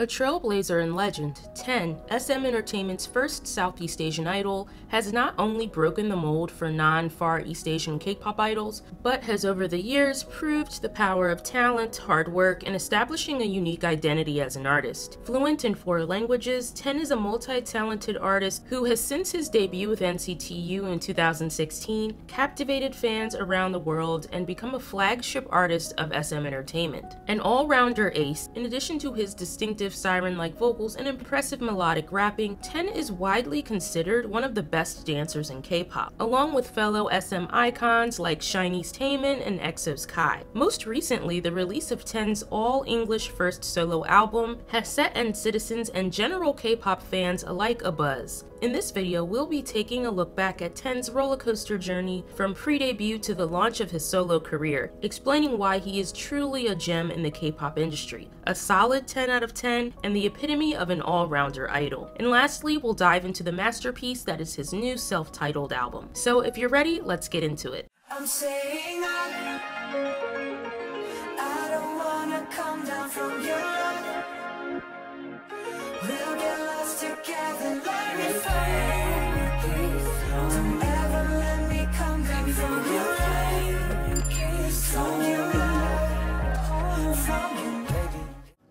A trailblazer and legend, Ten, SM Entertainment's first Southeast Asian idol, has not only broken the mold for non-Far East Asian K-pop idols, but has over the years proved the power of talent, hard work, and establishing a unique identity as an artist. Fluent in four languages, Ten is a multi-talented artist who has since his debut with NCTU in 2016 captivated fans around the world and become a flagship artist of SM Entertainment. An all-rounder ace, in addition to his distinctive siren-like vocals and impressive melodic rapping, Ten is widely considered one of the best dancers in K-pop, along with fellow SM icons like SHINee's Taemin and EXO's Kai. Most recently, the release of Ten's all-English first solo album has set NCTzens and general K-pop fans alike abuzz. In this video, we'll be taking a look back at Ten's rollercoaster journey from pre-debut to the launch of his solo career, explaining why he is truly a gem in the K-pop industry, a solid 10 out of 10, and the epitome of an all-rounder idol. And lastly, we'll dive into the masterpiece that is his new self-titled album. So if you're ready, let's get into it. Saying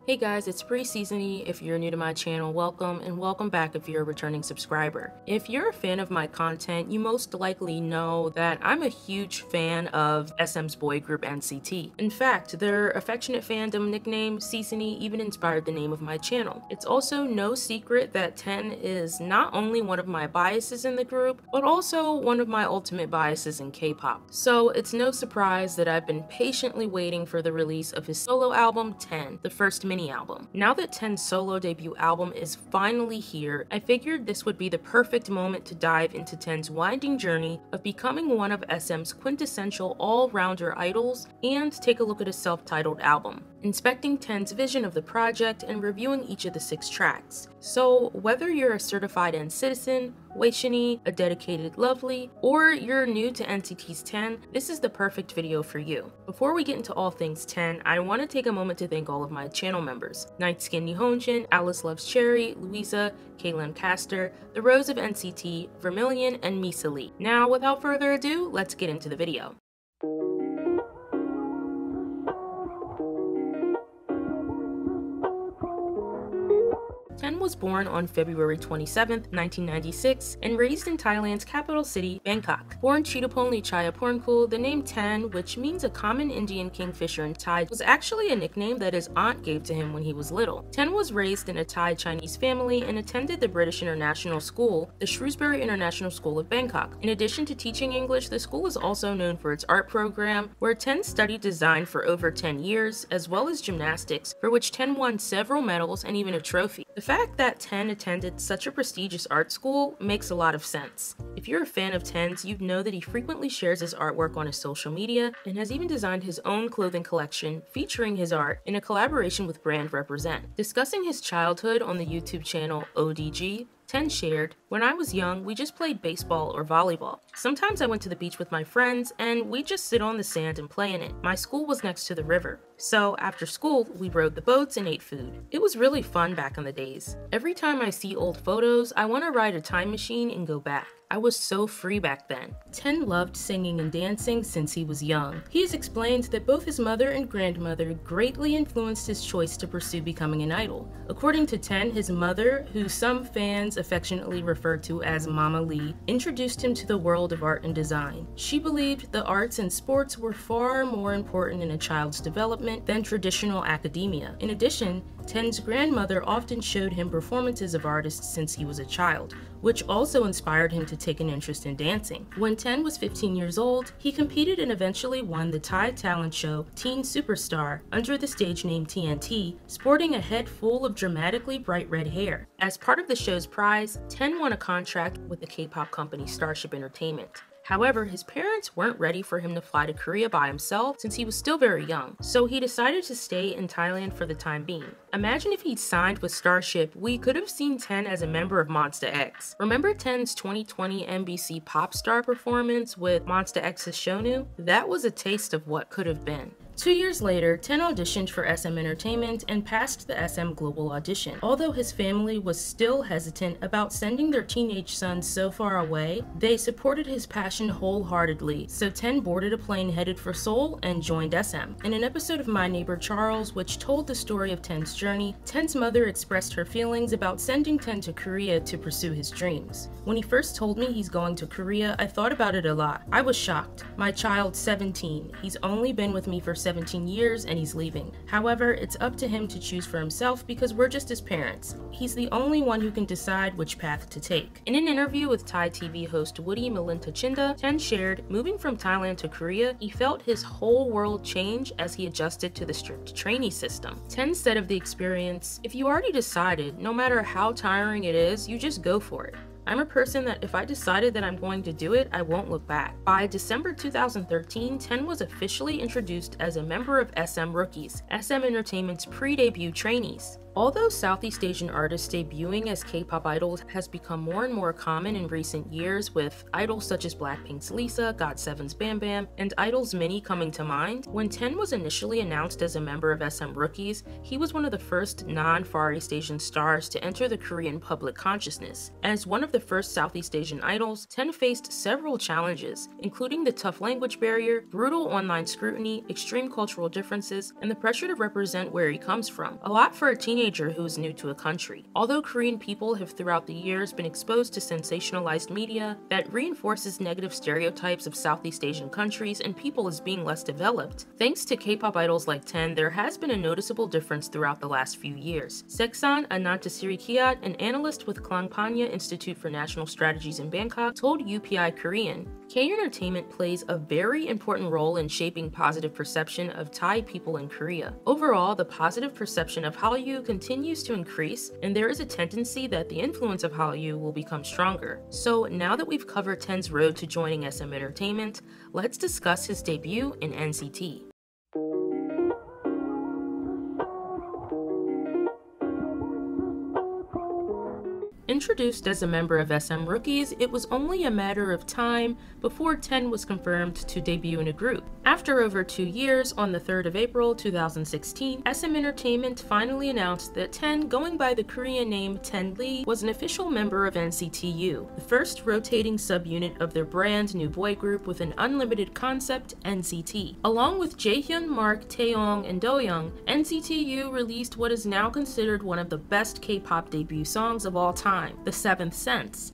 Hey guys, it's Bri Czennie. If you're new to my channel, welcome, and welcome back if you're a returning subscriber. If you're a fan of my content, you most likely know that I'm a huge fan of SM's boy group NCT. In fact, their affectionate fandom nickname, Seasony, even inspired the name of my channel. It's also no secret that Ten is not only one of my biases in the group, but also one of my ultimate biases in K-pop. So it's no surprise that I've been patiently waiting for the release of his solo album, Ten, the first mini mini album. Now that Ten's solo debut album is finally here, I figured this would be the perfect moment to dive into Ten's winding journey of becoming one of SM's quintessential all-rounder idols and take a look at his self-titled album inspecting Ten's vision of the project and reviewing each of the six tracks. So whether you're a certified NCTzen, WayZenNi, a dedicated Lovely, or you're new to NCT's Ten, this is the perfect video for you. Before we get into all things Ten, I want to take a moment to thank all of my channel members. Night Skin Nihonjin, Alice Loves Cherry, Louisa, Kaylin Caster, The Rose of NCT, Vermilion, and Misa Lee. Now, without further ado, let's get into the video. Ten was born on February 27, 1996, and raised in Thailand's capital city, Bangkok. Born Chittaphon Chayapornkul, the name Ten, which means a common Indian kingfisher in Thai, was actually a nickname that his aunt gave to him when he was little. Ten was raised in a Thai Chinese family and attended the British International School, the Shrewsbury International School of Bangkok. In addition to teaching English, the school is also known for its art program, where Ten studied design for over 10 years, as well as gymnastics, for which Ten won several medals and even a trophy. The fact that Ten attended such a prestigious art school makes a lot of sense. If you're a fan of Ten's, you'd know that he frequently shares his artwork on his social media and has even designed his own clothing collection featuring his art in a collaboration with Brand Represent. Discussing his childhood on the YouTube channel ODG, Ten shared, When I was young, we just played baseball or volleyball. Sometimes I went to the beach with my friends and we just sit on the sand and play in it. My school was next to the river. So after school, we rode the boats and ate food. It was really fun back in the days. Every time I see old photos, I want to ride a time machine and go back. I was so free back then. Ten loved singing and dancing since he was young. He has explained that both his mother and grandmother greatly influenced his choice to pursue becoming an idol. According to Ten, his mother, who some fans affectionately refer to as Mama Lee, introduced him to the world of art and design. She believed the arts and sports were far more important in a child's development than traditional academia. In addition, Ten's grandmother often showed him performances of artists since he was a child, which also inspired him to take an interest in dancing. When Ten was 15 years old, he competed and eventually won the Thai talent show Teen Superstar under the stage name TNT, sporting a head full of dramatically bright red hair. As part of the show's prize, Ten won a contract with the K-pop company Starship Entertainment. However, his parents weren't ready for him to fly to Korea by himself since he was still very young, so he decided to stay in Thailand for the time being. Imagine if he'd signed with Starship, we could have seen Ten as a member of Monsta X. Remember Ten's 2020 NBC Pop Star performance with Monsta X's Shownu? That was a taste of what could have been. Two years later, Ten auditioned for SM Entertainment and passed the SM Global audition. Although his family was still hesitant about sending their teenage son so far away, they supported his passion wholeheartedly, so Ten boarded a plane headed for Seoul and joined SM. In an episode of My Neighbor Charles, which told the story of Ten's journey, Ten's mother expressed her feelings about sending Ten to Korea to pursue his dreams. When he first told me he's going to Korea, I thought about it a lot. I was shocked. My child's 17. He's only been with me for 17 years and he's leaving. However, it's up to him to choose for himself because we're just his parents. He's the only one who can decide which path to take. In an interview with Thai TV host Woody Chinda, Ten shared, moving from Thailand to Korea, he felt his whole world change as he adjusted to the strict trainee system. Ten said of the experience, if you already decided, no matter how tiring it is, you just go for it. I'm a person that if I decided that I'm going to do it, I won't look back. By December 2013, Ten was officially introduced as a member of SM Rookies, SM Entertainment's pre-debut trainees. Although Southeast Asian artists debuting as K-pop idols has become more and more common in recent years with idols such as Blackpink's Lisa, GOT7's Bam Bam, and (G)I-DLE's Minnie coming to mind, when Ten was initially announced as a member of SM Rookies, he was one of the first non-Far East Asian stars to enter the Korean public consciousness. As one of the first Southeast Asian idols, Ten faced several challenges, including the tough language barrier, brutal online scrutiny, extreme cultural differences, and the pressure to represent where he comes from. A lot for a teenager teenager who is new to a country. Although Korean people have throughout the years been exposed to sensationalized media that reinforces negative stereotypes of Southeast Asian countries and people as being less developed, thanks to K-pop idols like Ten, there has been a noticeable difference throughout the last few years. Seksan Anantasiri an analyst with Klangpanya Institute for National Strategies in Bangkok, told UPI Korean, K Entertainment plays a very important role in shaping positive perception of Thai people in Korea. Overall, the positive perception of Hallyu continues to increase, and there is a tendency that the influence of Hallyu will become stronger. So now that we've covered Ten's road to joining SM Entertainment, let's discuss his debut in NCT. Introduced as a member of SM Rookies, it was only a matter of time before Ten was confirmed to debut in a group. After over two years, on the 3rd of April 2016, SM Entertainment finally announced that Ten, going by the Korean name Ten Lee, was an official member of NCTU, the first rotating subunit of their brand new boy group with an unlimited concept, NCT. Along with Jaehyun, Mark, Taeyong, and Doyoung, NCTU released what is now considered one of the best K-pop debut songs of all time time, The Seventh Sense.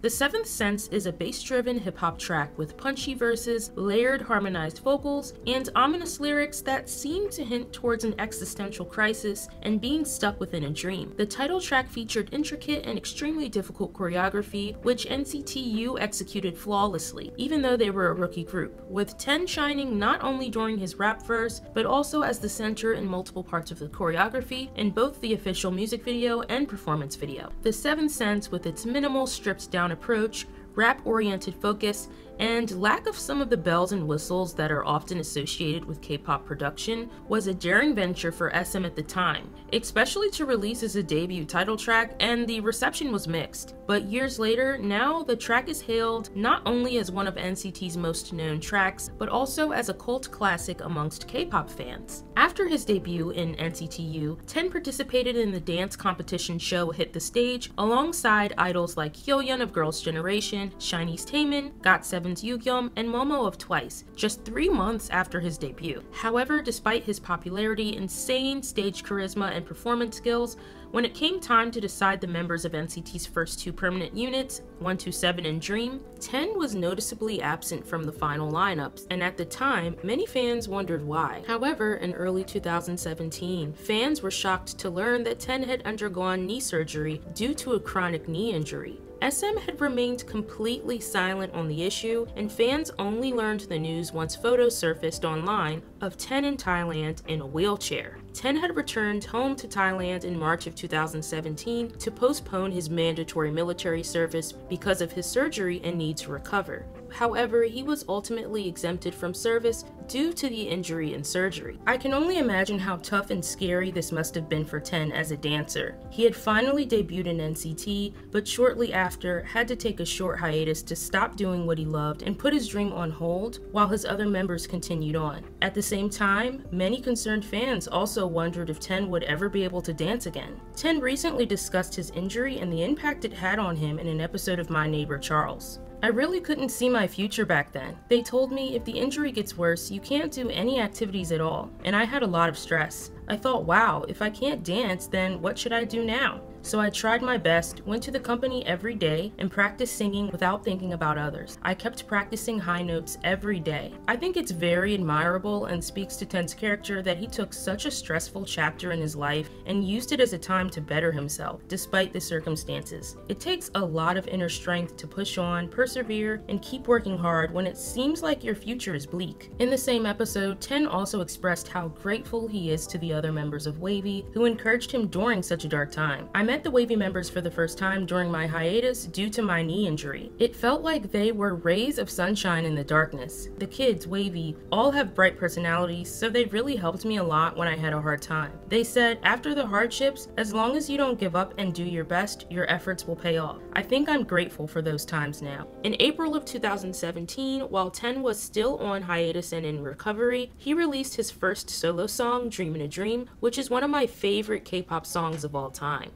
The Seventh Sense is a bass driven hip hop track with punchy verses, layered harmonized vocals, and ominous lyrics that seem to hint towards an existential crisis and being stuck within a dream. The title track featured intricate and extremely difficult choreography, which NCTU executed flawlessly, even though they were a rookie group, with Ten shining not only during his rap verse, but also as the center in multiple parts of the choreography in both the official music video and performance video. The Seventh Sense, with its minimal, stripped down approach, rap oriented focus, and lack of some of the bells and whistles that are often associated with K-pop production was a daring venture for SM at the time, especially to release as a debut title track and the reception was mixed. But years later, now the track is hailed not only as one of NCT's most known tracks, but also as a cult classic amongst K-pop fans. After his debut in NCTU, Ten participated in the dance competition show Hit the Stage alongside idols like Hyoyeon of Girls' Generation, SHINee's Taemin, GOT7 Evans Yugyeom, and Momo of Twice, just three months after his debut. However, despite his popularity, insane stage charisma, and performance skills, when it came time to decide the members of NCT's first two permanent units, 127 and Dream, Ten was noticeably absent from the final lineups, and at the time, many fans wondered why. However, in early 2017, fans were shocked to learn that Ten had undergone knee surgery due to a chronic knee injury. SM had remained completely silent on the issue, and fans only learned the news once photos surfaced online of Ten in Thailand in a wheelchair. Ten had returned home to Thailand in March of 2017 to postpone his mandatory military service because of his surgery and need to recover. However, he was ultimately exempted from service due to the injury and surgery. I can only imagine how tough and scary this must have been for Ten as a dancer. He had finally debuted in NCT, but shortly after had to take a short hiatus to stop doing what he loved and put his dream on hold while his other members continued on. At the same time, many concerned fans also wondered if Ten would ever be able to dance again. Ten recently discussed his injury and the impact it had on him in an episode of My Neighbor Charles. I really couldn't see my future back then. They told me if the injury gets worse, you can't do any activities at all, and I had a lot of stress. I thought, wow, if I can't dance, then what should I do now? So I tried my best, went to the company every day, and practiced singing without thinking about others. I kept practicing high notes every day. I think it's very admirable and speaks to Ten's character that he took such a stressful chapter in his life and used it as a time to better himself, despite the circumstances. It takes a lot of inner strength to push on, persevere, and keep working hard when it seems like your future is bleak. In the same episode, Ten also expressed how grateful he is to the other members of WayV who encouraged him during such a dark time. I met met the WayV members for the first time during my hiatus due to my knee injury. It felt like they were rays of sunshine in the darkness. The kids, WayV, all have bright personalities, so they really helped me a lot when I had a hard time. They said, after the hardships, as long as you don't give up and do your best, your efforts will pay off. I think I'm grateful for those times now. In April of 2017, while Ten was still on hiatus and in recovery, he released his first solo song, Dream in a Dream, which is one of my favorite K-pop songs of all time.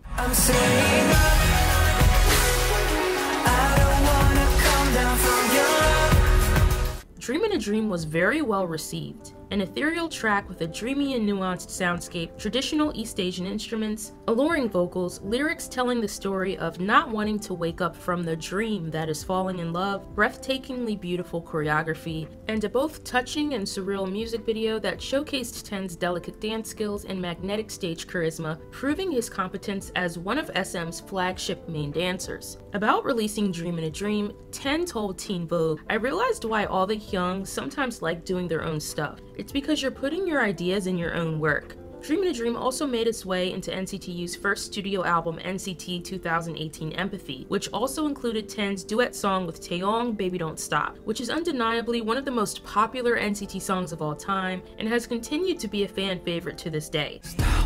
Dream in a Dream was very well received an ethereal track with a dreamy and nuanced soundscape, traditional East Asian instruments, alluring vocals, lyrics telling the story of not wanting to wake up from the dream that is falling in love, breathtakingly beautiful choreography, and a both touching and surreal music video that showcased Ten's delicate dance skills and magnetic stage charisma, proving his competence as one of SM's flagship main dancers. About releasing Dream in a Dream, Ten told Teen Vogue, I realized why all the young sometimes like doing their own stuff. It's because you're putting your ideas in your own work. Dream in a Dream also made its way into NCTU's first studio album, NCT 2018 Empathy, which also included Ten's duet song with Taeyong, Baby Don't Stop, which is undeniably one of the most popular NCT songs of all time and has continued to be a fan favorite to this day. Stop.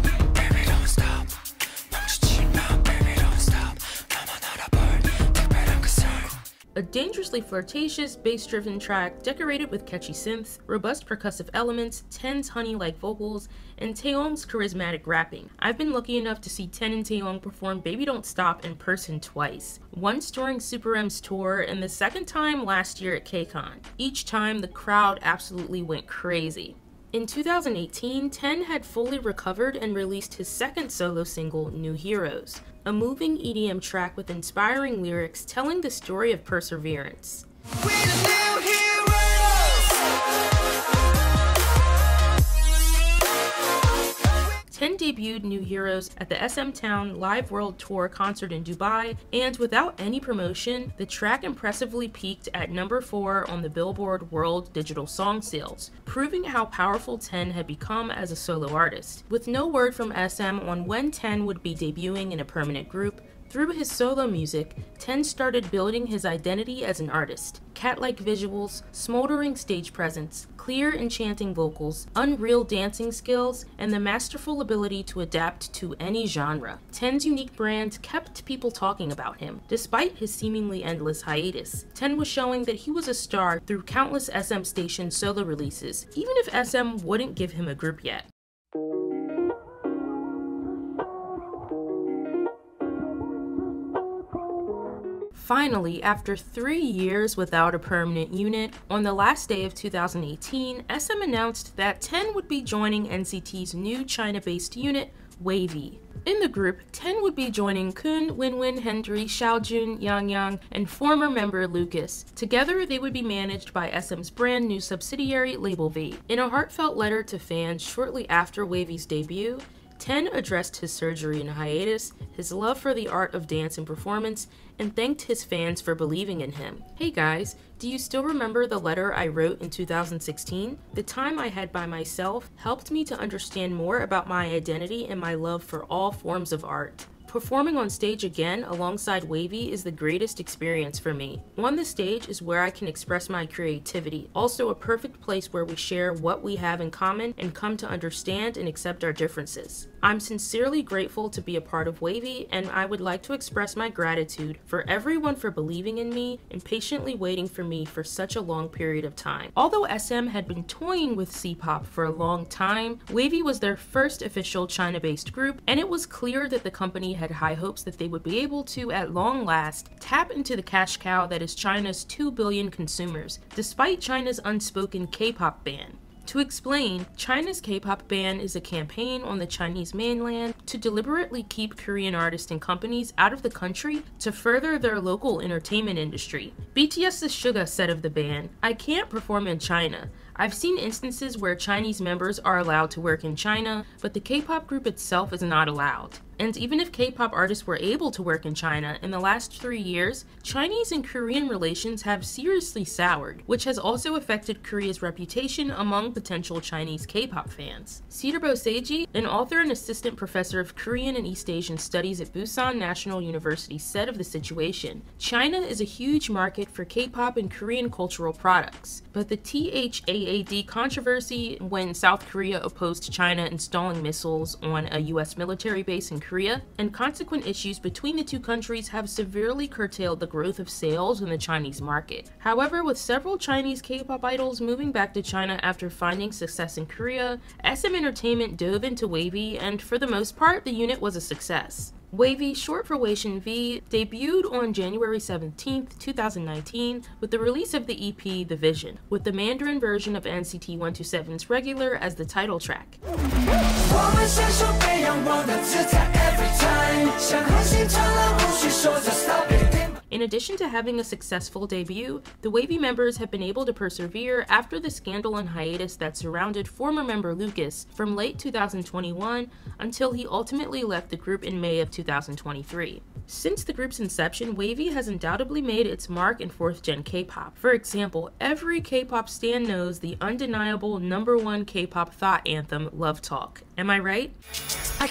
A dangerously flirtatious, bass-driven track decorated with catchy synths, robust percussive elements, Ten's honey-like vocals, and Taeyong's charismatic rapping. I've been lucky enough to see Ten and Taeyong perform Baby Don't Stop in person twice. Once during Super M's tour, and the second time last year at KCON. Each time, the crowd absolutely went crazy. In 2018, Ten had fully recovered and released his second solo single, New Heroes, a moving EDM track with inspiring lyrics telling the story of perseverance. Debuted New Heroes at the SM Town Live World Tour concert in Dubai, and without any promotion, the track impressively peaked at number 4 on the Billboard World Digital Song Sales, proving how powerful Ten had become as a solo artist. With no word from SM on when Ten would be debuting in a permanent group, through his solo music, Ten started building his identity as an artist. Cat-like visuals, smoldering stage presence, clear enchanting vocals, unreal dancing skills, and the masterful ability to adapt to any genre. Ten's unique brand kept people talking about him, despite his seemingly endless hiatus. Ten was showing that he was a star through countless SM Station solo releases, even if SM wouldn't give him a group yet. Finally, after three years without a permanent unit, on the last day of 2018, SM announced that Ten would be joining NCT's new China-based unit, WayV. In the group, Ten would be joining Kun, Winwin, Hendry, Xiaojun, Yang Yang, and former member Lucas. Together, they would be managed by SM's brand new subsidiary, Label V. In a heartfelt letter to fans shortly after WayV's debut, Ten addressed his surgery and hiatus, his love for the art of dance and performance, and thanked his fans for believing in him. Hey guys, do you still remember the letter I wrote in 2016? The time I had by myself helped me to understand more about my identity and my love for all forms of art. Performing on stage again alongside WayV is the greatest experience for me. On the stage is where I can express my creativity, also a perfect place where we share what we have in common and come to understand and accept our differences. I'm sincerely grateful to be a part of WayV, and I would like to express my gratitude for everyone for believing in me and patiently waiting for me for such a long period of time. Although SM had been toying with C-pop for a long time, WayV was their first official China-based group, and it was clear that the company had high hopes that they would be able to, at long last, tap into the cash cow that is China's 2 billion consumers, despite China's unspoken K-pop ban. To explain, China's K-pop ban is a campaign on the Chinese mainland to deliberately keep Korean artists and companies out of the country to further their local entertainment industry. BTS's Suga said of the ban, I can't perform in China. I've seen instances where Chinese members are allowed to work in China, but the K-pop group itself is not allowed. And even if K-pop artists were able to work in China, in the last three years, Chinese and Korean relations have seriously soured, which has also affected Korea's reputation among potential Chinese K-pop fans. CedarBough Saeji, an author and assistant professor of Korean and East Asian studies at Busan National University, said of the situation, China is a huge market for K-pop and Korean cultural products, but the THAAD controversy when South Korea opposed China installing missiles on a US military base in Korea, and consequent issues between the two countries have severely curtailed the growth of sales in the Chinese market. However, with several Chinese K-pop idols moving back to China after finding success in Korea, SM Entertainment dove into WayV and for the most part, the unit was a success. WayV, short for Weishen V, debuted on January 17, 2019, with the release of the EP The Vision, with the Mandarin version of NCT 127's Regular as the title track. 我们享受被仰望的姿态，Every time，像恒星灿烂，无需说着 Stop it。In addition to having a successful debut, the WayV members have been able to persevere after the scandal and hiatus that surrounded former member Lucas from late 2021 until he ultimately left the group in May of 2023. Since the group's inception, WayV has undoubtedly made its mark in 4th gen K-pop. For example, every K-pop stan knows the undeniable number one K-pop thought anthem, Love Talk. Am I right? I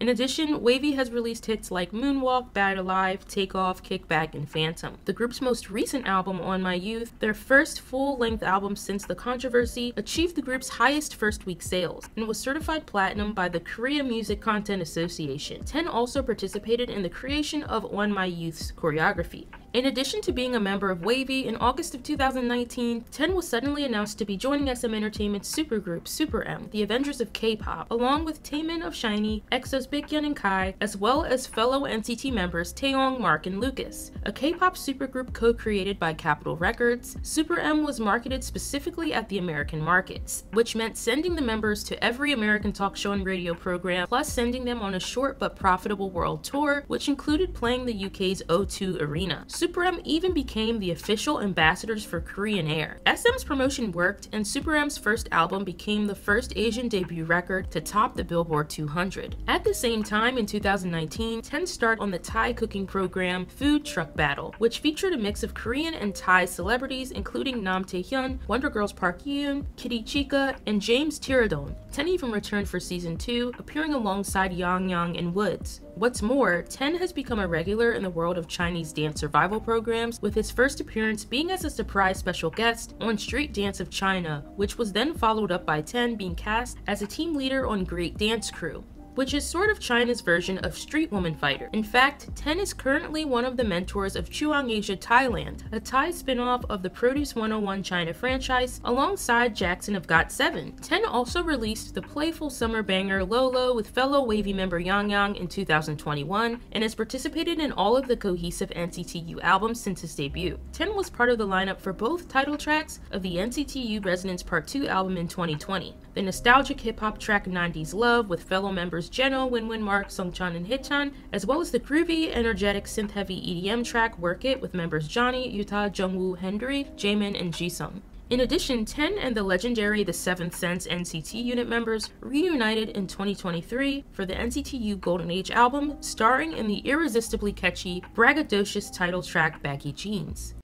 in addition, WayV has released hits like Moonwalk, Bad Alive, Take Off, Kickback, and Phantom. The group's most recent album, On My Youth, their first full-length album since the controversy, achieved the group's highest first-week sales and was certified platinum by the Korea Music Content Association. Ten also participated in the creation of On My Youth's choreography. In addition to being a member of WayV, in August of 2019, Ten was suddenly announced to be joining SM Entertainment's supergroup Super M, the Avengers of K-pop, along with Taemin of SHINee, EXO's Baekhyun and Kai, as well as fellow NCT members Taeyong, Mark, and Lucas. A K-pop supergroup co-created by Capitol Records, Super M was marketed specifically at the American markets, which meant sending the members to every American talk show and radio program, plus sending them on a short but profitable world tour, which included playing the UK's O2 Arena. Super M even became the official ambassadors for Korean Air. SM's promotion worked, and Super M's first album became the first Asian debut record to top the Billboard 200. At the same time, in 2019, Ten starred on the Thai cooking program Food Truck Battle, which featured a mix of Korean and Thai celebrities including Nam Tae-hyun, Wonder Girls Park Yoon, Kitty Chicha, and James Tiradone. Ten even returned for season 2, appearing alongside Yang Yang and Woods. What's more, Ten has become a regular in the world of Chinese dance survival programs, with his first appearance being as a surprise special guest on Street Dance of China, which was then followed up by Ten being cast as a team leader on Great Dance Crew which is sort of China's version of Street Woman Fighter. In fact, Ten is currently one of the mentors of Chuang Asia Thailand, a Thai spin-off of the Produce 101 China franchise, alongside Jackson of GOT7. Ten also released the playful summer banger Lolo with fellow WayV member Yang Yang in 2021, and has participated in all of the cohesive NCTU albums since his debut. Ten was part of the lineup for both title tracks of the NCTU Resonance Part 2 album in 2020. The nostalgic hip-hop track 90s Love with fellow members Jeno, Winwin Mark, Sungchan, and Haechan, as well as the groovy, energetic, synth-heavy EDM track Work It with members Johnny, Yuta, Jungwoo, Hendry, Jaemin, and Jisung. In addition, Ten and the legendary The Seventh Sense NCT unit members reunited in 2023 for the NCTU Golden Age album, starring in the irresistibly catchy, braggadocious title track Baggy Jeans.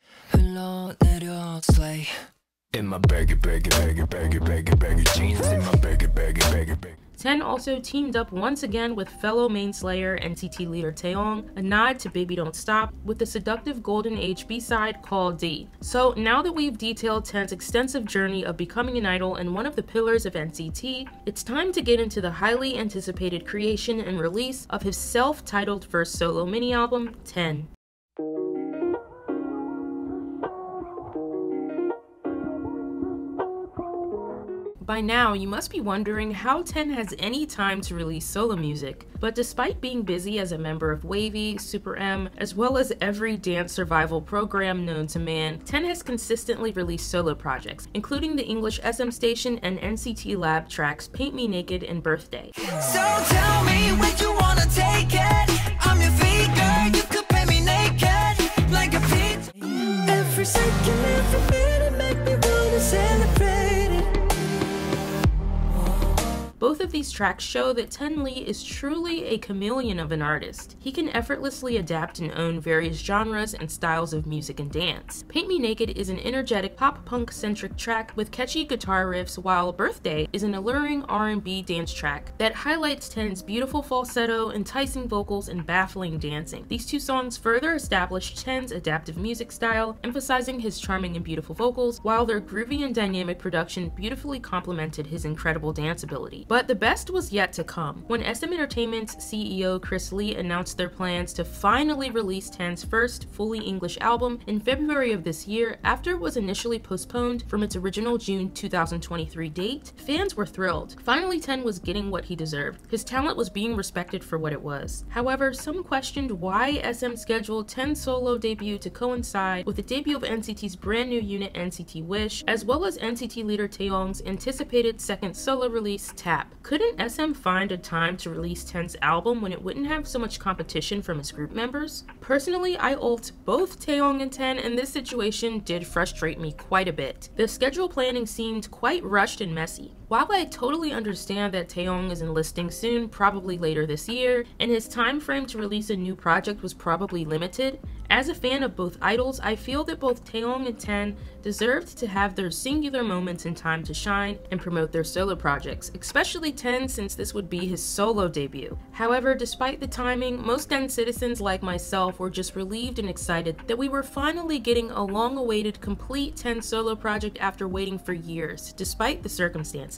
In my baggy, baggy, baggy, baggy, baggy, baggy jeans. In my baggy, baggy, baggy, baggy. Ten also teamed up once again with fellow Mainslayer NCT leader Taeyong, a nod to Baby Don't Stop, with the seductive Golden Age B-side called D. So now that we've detailed Ten's extensive journey of becoming an idol and one of the pillars of NCT, it's time to get into the highly anticipated creation and release of his self-titled first solo mini-album, Ten. By now, you must be wondering how Ten has any time to release solo music. But despite being busy as a member of WayV, Super M, as well as every dance survival program known to man, Ten has consistently released solo projects, including the English SM Station and NCT Lab tracks Paint Me Naked and Birthday. So Both of these tracks show that Ten Lee is truly a chameleon of an artist. He can effortlessly adapt and own various genres and styles of music and dance. Paint Me Naked is an energetic pop-punk centric track with catchy guitar riffs, while Birthday is an alluring R&B dance track that highlights Ten's beautiful falsetto, enticing vocals, and baffling dancing. These two songs further establish Ten's adaptive music style, emphasizing his charming and beautiful vocals, while their groovy and dynamic production beautifully complemented his incredible dance ability. But the best was yet to come. When SM Entertainment's CEO Chris Lee announced their plans to finally release Ten's first fully English album in February of this year after it was initially postponed from its original June 2023 date, fans were thrilled. Finally, Ten was getting what he deserved. His talent was being respected for what it was. However, some questioned why SM scheduled Ten's solo debut to coincide with the debut of NCT's brand new unit NCT Wish, as well as NCT leader Taeyong's anticipated second solo release, Tap. Couldn't SM find a time to release Ten's album when it wouldn't have so much competition from its group members? Personally, I ult both Taeyong and Ten, and this situation did frustrate me quite a bit. The schedule planning seemed quite rushed and messy. While I totally understand that Taeyong is enlisting soon, probably later this year, and his time frame to release a new project was probably limited, as a fan of both idols, I feel that both Taeyong and Ten deserved to have their singular moments in time to shine and promote their solo projects, especially Ten since this would be his solo debut. However, despite the timing, most Den citizens like myself were just relieved and excited that we were finally getting a long-awaited complete Ten solo project after waiting for years, despite the circumstances.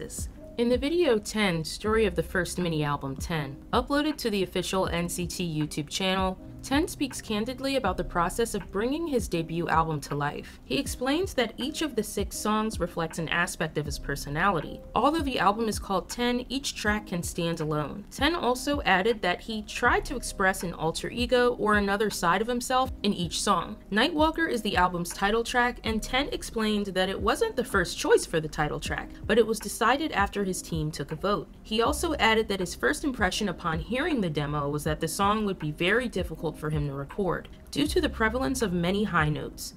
In the video 10, Story of the First Mini Album 10, uploaded to the official NCT YouTube channel, Ten speaks candidly about the process of bringing his debut album to life. He explains that each of the six songs reflects an aspect of his personality. Although the album is called Ten, each track can stand alone. Ten also added that he tried to express an alter ego or another side of himself in each song. Nightwalker is the album's title track, and Ten explained that it wasn't the first choice for the title track, but it was decided after his team took a vote. He also added that his first impression upon hearing the demo was that the song would be very difficult difficult for him to record, due to the prevalence of many high notes.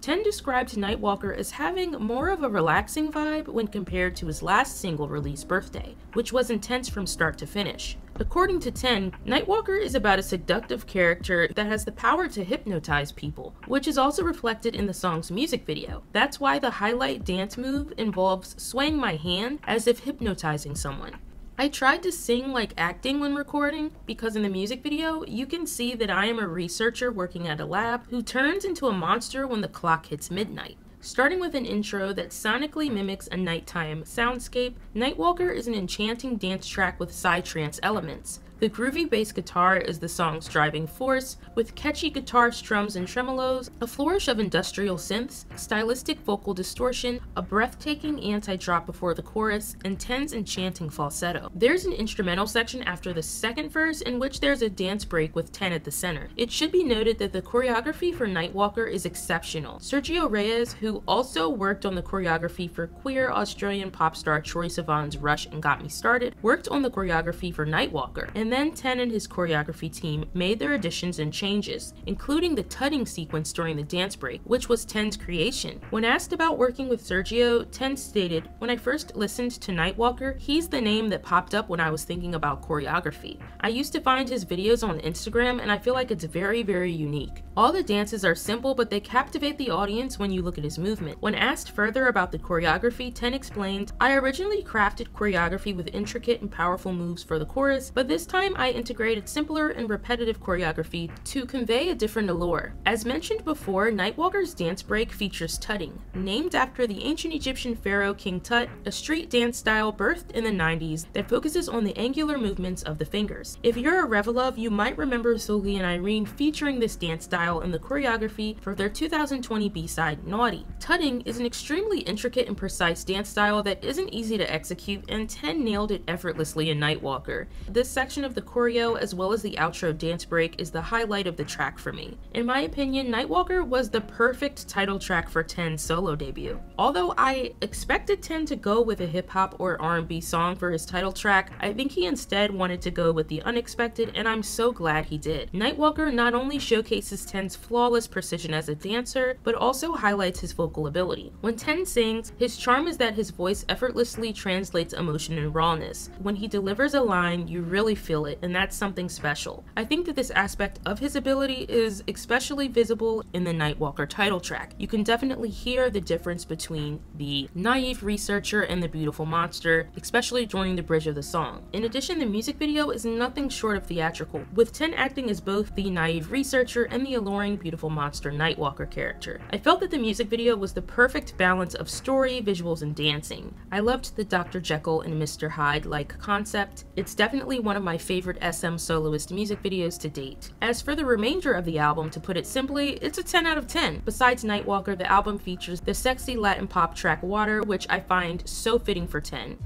Ten described Nightwalker as having more of a relaxing vibe when compared to his last single release, Birthday, which was intense from start to finish. According to Ten, Nightwalker is about a seductive character that has the power to hypnotize people, which is also reflected in the song's music video. That's why the highlight dance move involves swaying my hand as if hypnotizing someone. I tried to sing like acting when recording because in the music video, you can see that I am a researcher working at a lab who turns into a monster when the clock hits midnight. Starting with an intro that sonically mimics a nighttime soundscape, Nightwalker is an enchanting dance track with psytrance elements. The groovy bass guitar is the song's driving force, with catchy guitar strums and tremolos, a flourish of industrial synths, stylistic vocal distortion, a breathtaking anti-drop before the chorus, and Ten's enchanting falsetto. There's an instrumental section after the second verse in which there's a dance break with Ten at the center. It should be noted that the choreography for Nightwalker is exceptional. Sergio Reyes, who also worked on the choreography for queer Australian pop star Troye Sivan's Rush and Got Me Started, worked on the choreography for Nightwalker, and then Ten and his choreography team made their additions and changes, including the tutting sequence during the dance break, which was Ten's creation. When asked about working with Sergio, Ten stated, When I first listened to Nightwalker, he's the name that popped up when I was thinking about choreography. I used to find his videos on Instagram and I feel like it's very, very unique. All the dances are simple, but they captivate the audience when you look at his movement. When asked further about the choreography, Ten explained, I originally crafted choreography with intricate and powerful moves for the chorus, but this time I integrated simpler and repetitive choreography to convey a different allure. As mentioned before, Nightwalker's dance break features tutting, named after the ancient Egyptian pharaoh King Tut, a street dance style birthed in the 90s that focuses on the angular movements of the fingers. If you're a ReVeluv, you might remember Seulgi and Irene featuring this dance style in the choreography for their 2020 B-side Naughty. Tutting is an extremely intricate and precise dance style that isn't easy to execute and Ten nailed it effortlessly in Nightwalker. This section of the choreo as well as the outro dance break is the highlight of the track for me. In my opinion, Nightwalker was the perfect title track for Ten's solo debut. Although I expected Ten to go with a hip hop or R&B song for his title track, I think he instead wanted to go with the unexpected and I'm so glad he did. Nightwalker not only showcases Ten's flawless precision as a dancer, but also highlights his vocal ability. When Ten sings, his charm is that his voice effortlessly translates emotion and rawness. When he delivers a line, you really feel it, and that's something special. I think that this aspect of his ability is especially visible in the Nightwalker title track. You can definitely hear the difference between the naive researcher and the beautiful monster, especially during the bridge of the song. In addition, the music video is nothing short of theatrical, with Ten acting as both the naive researcher and the alluring beautiful monster Nightwalker character. I felt that the music video was the perfect balance of story, visuals, and dancing. I loved the Dr. Jekyll and Mr. Hyde like concept. It's definitely one of my favorite SM soloist music videos to date. As for the remainder of the album, to put it simply, it's a 10 out of 10. Besides Nightwalker, the album features the sexy Latin pop track Water, which I find so fitting for Ten.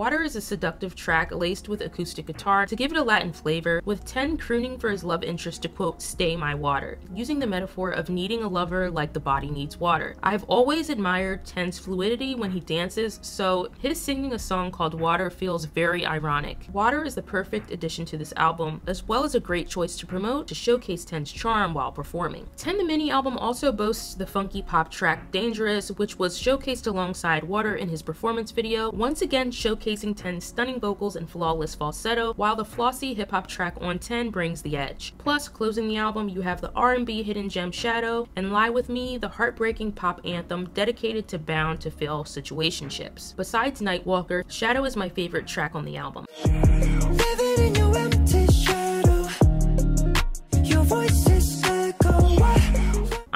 Water. Is a seductive track laced with acoustic guitar to give it a Latin flavor, with Ten crooning for his love interest to quote, stay my water, using the metaphor of needing a lover like the body needs water. I've always admired Ten's fluidity when he dances, so his singing a song called Water feels very ironic. Water is the perfect addition to this album, as well as a great choice to promote to showcase Ten's charm while performing. Ten the mini album also boasts the funky pop track Dangerous, which was showcased alongside Water in his performance video, once again showcasing Ten's stunning vocals and flawless falsetto, while the flossy hip-hop track on 10 brings the edge. Plus, closing the album, you have the R&B hidden gem Shadow, and Lie With Me, the heartbreaking pop anthem dedicated to bound to fail situationships. Besides Nightwalker, Shadow is my favorite track on the album.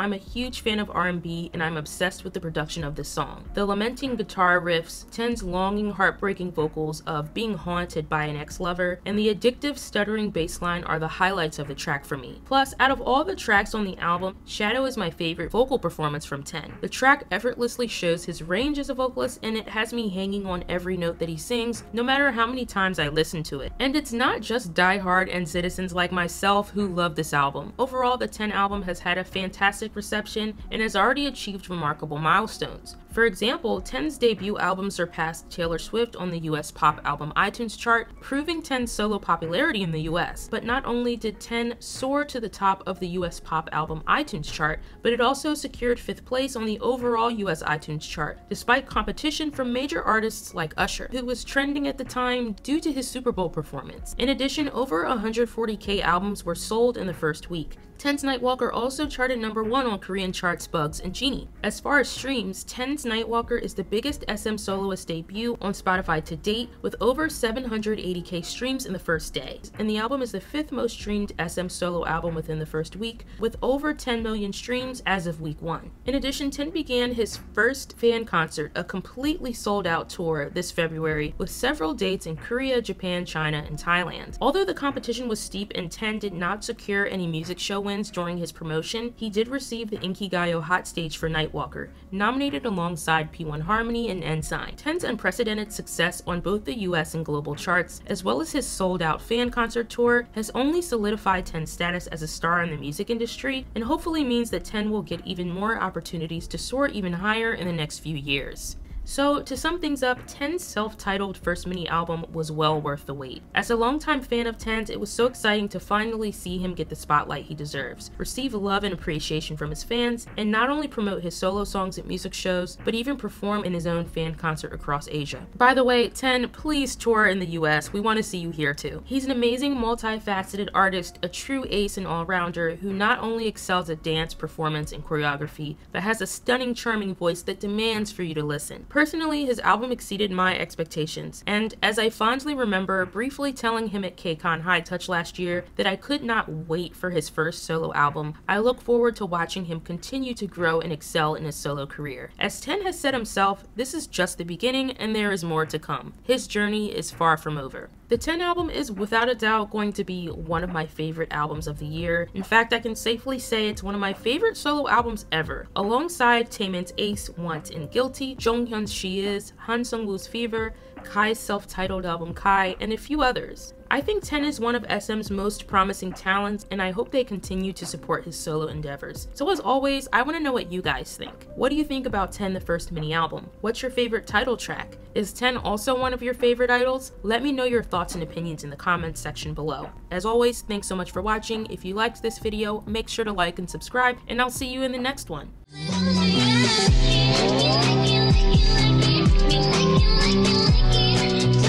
I'm a huge fan of R&B and I'm obsessed with the production of this song. The lamenting guitar riffs, Ten's longing, heartbreaking vocals of being haunted by an ex-lover, and the addictive, stuttering bass line are the highlights of the track for me. Plus, out of all the tracks on the album, Shadow is my favorite vocal performance from Ten. The track effortlessly shows his range as a vocalist and it has me hanging on every note that he sings, no matter how many times I listen to it. And it's not just diehard NCTzens like myself who love this album. Overall, the Ten album has had a fantastic reception and has already achieved remarkable milestones. For example, Ten's debut album surpassed Taylor Swift on the US pop album iTunes chart, proving Ten's solo popularity in the US. But not only did Ten soar to the top of the US pop album iTunes chart, but it also secured fifth place on the overall US iTunes chart, despite competition from major artists like Usher, who was trending at the time due to his Super Bowl performance. In addition, over 140k albums were sold in the first week. Ten's Nightwalker also charted number one on Korean charts Bugs and Genie. As far as streams, Ten's Nightwalker is the biggest SM soloist debut on Spotify to date, with over 780k streams in the first day. And the album is the fifth most streamed SM solo album within the first week, with over 10 million streams as of week one. In addition, Ten began his first fan concert, a completely sold out tour this February, with several dates in Korea, Japan, China, and Thailand. Although the competition was steep and Ten did not secure any music show wins during his promotion, he did receive the Inkigayo Hot Stage for Nightwalker, nominated alongside P1 Harmony and Ensign. Ten's unprecedented success on both the US and global charts, as well as his sold out fan concert tour, has only solidified Ten's status as a star in the music industry, and hopefully means that Ten will get even more opportunities to soar even higher in the next few years. So, to sum things up, Ten's self titled first mini album was well worth the wait. As a longtime fan of Ten's, it was so exciting to finally see him get the spotlight he deserves, receive love and appreciation from his fans, and not only promote his solo songs at music shows, but even perform in his own fan concert across Asia. By the way, Ten, please tour in the US. We want to see you here too. He's an amazing, multifaceted artist, a true ace and all rounder who not only excels at dance, performance, and choreography, but has a stunning, charming voice that demands for you to listen. Personally, his album exceeded my expectations, and as I fondly remember briefly telling him at KCON High Touch last year that I could not wait for his first solo album, I look forward to watching him continue to grow and excel in his solo career. As Ten has said himself, this is just the beginning and there is more to come. His journey is far from over. The Ten album is without a doubt going to be one of my favorite albums of the year. In fact, I can safely say it's one of my favorite solo albums ever, alongside Taemin's Ace, Want, and Guilty, She Is, Han Sung-woo's Fever, Kai's self-titled album Kai, and a few others. I think Ten is one of SM's most promising talents, and I hope they continue to support his solo endeavors. So as always, I want to know what you guys think. What do you think about Ten, the first mini album? What's your favorite title track? Is Ten also one of your favorite idols? Let me know your thoughts and opinions in the comments section below. As always, thanks so much for watching. If you liked this video, make sure to like and subscribe, and I'll see you in the next one. Like you, like you, like you, like you,